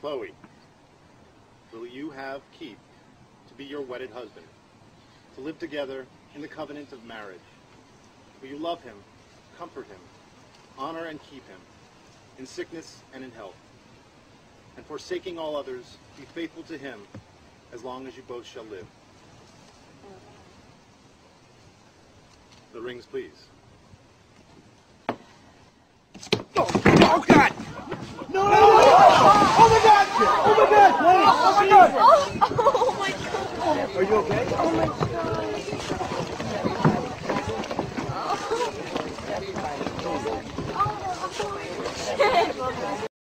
Chloe, will you have Keith to be your wedded husband, to live together in the covenant of marriage? Will you love him, comfort him, honor and keep him, in sickness and in health, and forsaking all others, be faithful to him as long as you both shall live? The rings, please. Oh, my god! Oh, my god! Are you okay? Oh my god. Oh, my God! oh, oh, oh, oh, oh, oh, oh, oh, oh,